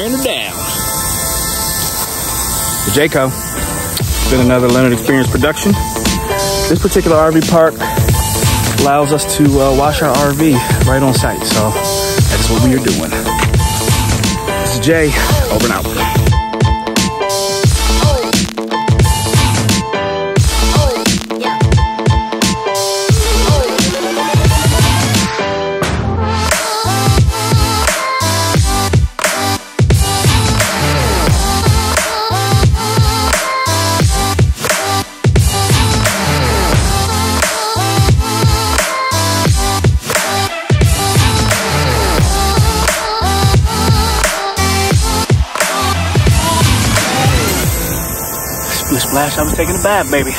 Miranda her down. Jayco. It's been another Leonard Experience production. This particular RV park allows us to uh, wash our RV right on site. So that's what we are doing. This is Jay, over and out. Splash, I was taking a bath, baby.